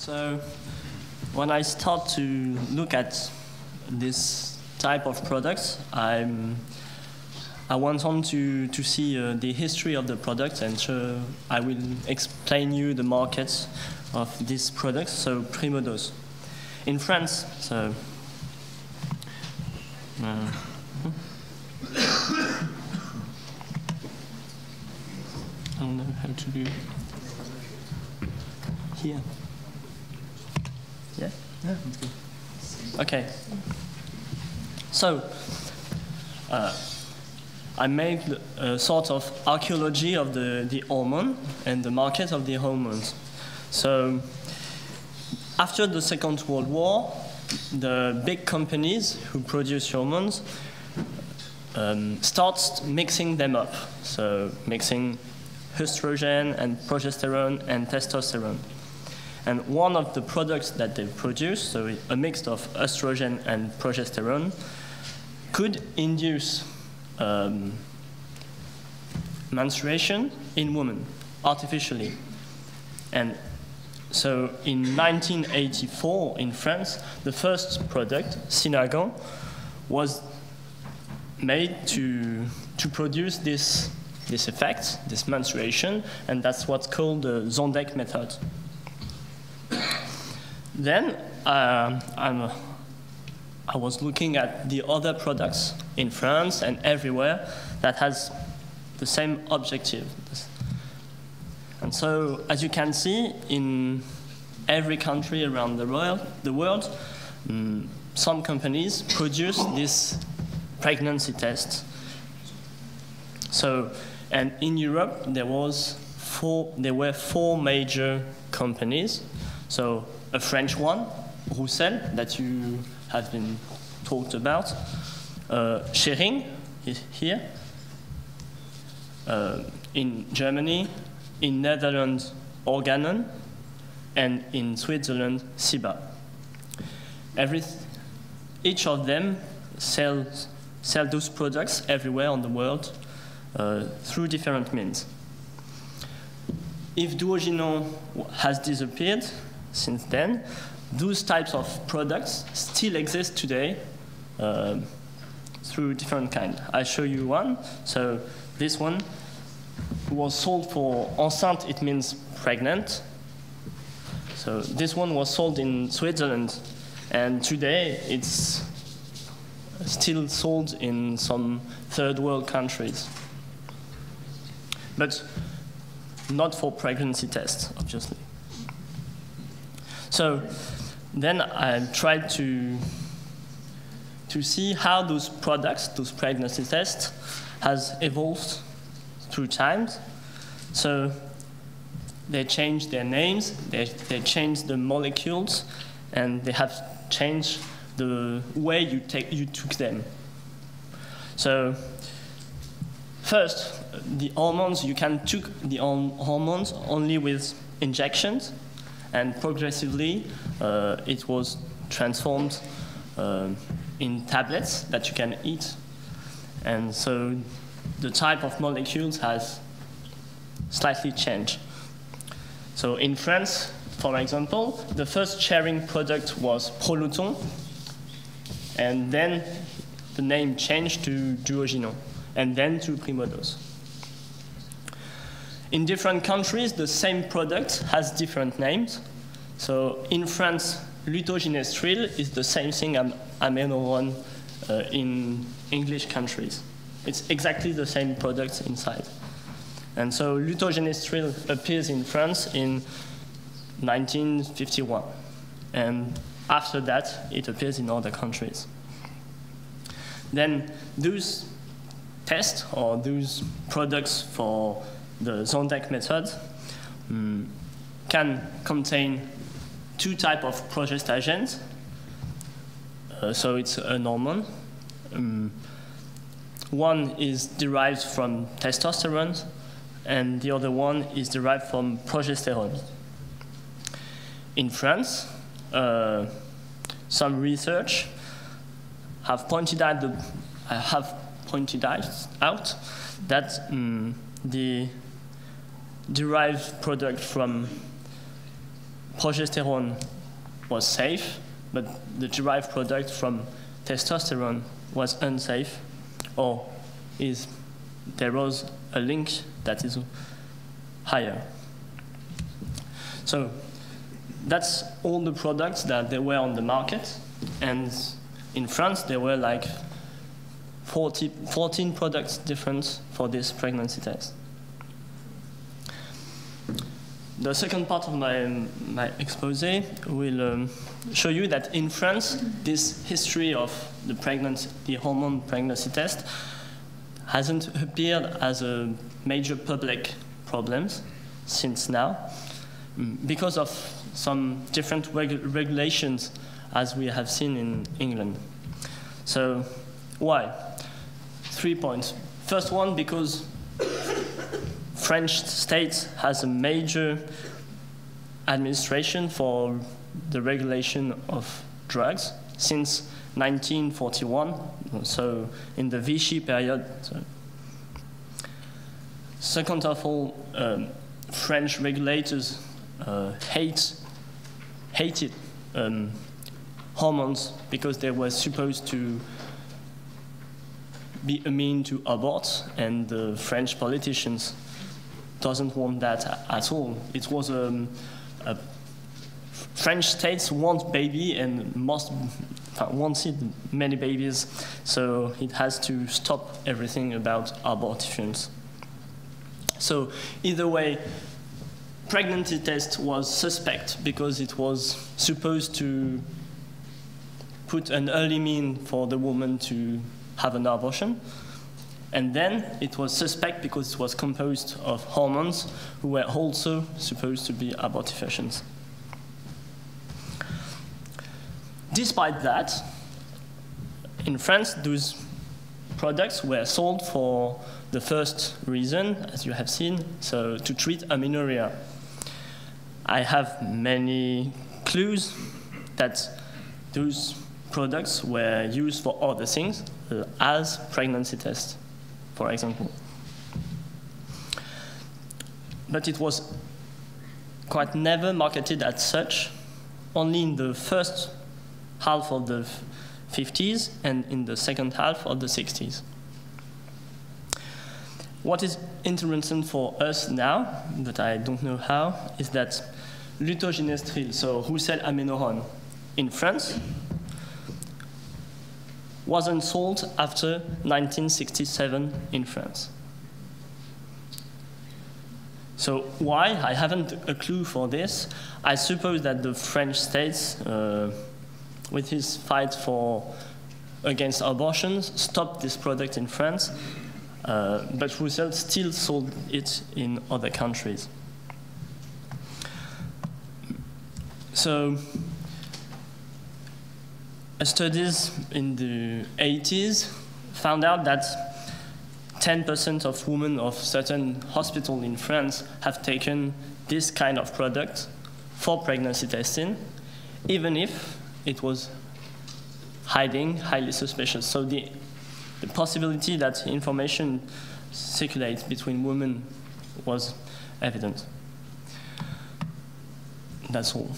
So when I start to look at this type of products, I'm, I went on to, to see uh, the history of the product and so I will explain you the markets of these products, so Primodos. In France, so uh, I don't know how to do here. Yeah? Yeah, that's good. Okay. So, uh, I made a sort of archaeology of the, the hormone and the market of the hormones. So, after the Second World War, the big companies who produce hormones um, start mixing them up. So, mixing estrogen and progesterone and testosterone. And one of the products that they produce, so a mix of estrogen and progesterone, could induce um, menstruation in women artificially. And so in 1984 in France, the first product, Synagan, was made to, to produce this, this effect, this menstruation, and that's what's called the Zondek method. Then uh, I'm, I was looking at the other products in France and everywhere that has the same objective. And so, as you can see, in every country around the world, the world um, some companies produce this pregnancy test. So, and in Europe, there was four, there were four major companies. So a French one, Roussel, that you have been talked about, uh, Schering, here, uh, in Germany, in Netherlands, Organon, and in Switzerland, CIBA. Every, each of them sells sell those products everywhere on the world uh, through different means. If Duogynon has disappeared, since then. Those types of products still exist today uh, through different kind. I show you one. So this one was sold for enceinte, it means pregnant. So this one was sold in Switzerland, and today it's still sold in some third world countries. But not for pregnancy tests, obviously. So then I tried to, to see how those products, those pregnancy tests, has evolved through time. So they changed their names, they, they changed the molecules, and they have changed the way you, take, you took them. So first, the hormones, you can take the hormones only with injections, and progressively uh, it was transformed uh, in tablets that you can eat. And so the type of molecules has slightly changed. So in France, for example, the first Schering product was Proluton, and then the name changed to Duogynon, and then to Primodos. In different countries, the same product has different names. So in France, lutoginestril is the same thing as Amenorone uh, in English countries. It's exactly the same product inside. And so lutoginestril appears in France in 1951. And after that, it appears in other countries. Then those tests or those products for the Zondek method um, can contain two type of progestagens. Uh, so it's a hormone. Um, one is derived from testosterone, and the other one is derived from progesterone. In France, uh, some research have pointed out, the, uh, have pointed out that um, the derived product from progesterone was safe, but the derived product from testosterone was unsafe, or is there was a link that is higher. So that's all the products that there were on the market, and in France there were like 40, 14 products different for this pregnancy test. The second part of my, my expose will um, show you that in France, this history of the pregnancy, the hormone pregnancy test hasn't appeared as a major public problem since now mm, because of some different reg regulations as we have seen in England. So why? Three points. First one, because French state has a major administration for the regulation of drugs since 1941, so in the Vichy period. So. Second of all, um, French regulators uh, hate, hated um, hormones because they were supposed to be immune to abort, and the French politicians doesn't want that at all. It was um, a French states want baby and must wanted many babies, so it has to stop everything about abortions. So either way, pregnancy test was suspect because it was supposed to put an early mean for the woman to have an abortion. And then it was suspect because it was composed of hormones who were also supposed to be abortifacients. Despite that, in France, those products were sold for the first reason, as you have seen, so to treat amenorrhea. I have many clues that those products were used for other things, uh, as pregnancy tests for example. But it was quite never marketed as such, only in the first half of the 50s and in the second half of the 60s. What is interesting for us now, but I don't know how, is that lutoginestril, so Roussel Amenorone, in France, wasn't sold after 1967 in France. So why? I haven't a clue for this. I suppose that the French states, uh, with his fight for against abortions, stopped this product in France, uh, but Roussel still sold it in other countries. So studies in the 80s found out that 10% of women of certain hospitals in France have taken this kind of product for pregnancy testing, even if it was hiding, highly suspicious. So the, the possibility that information circulates between women was evident. That's all.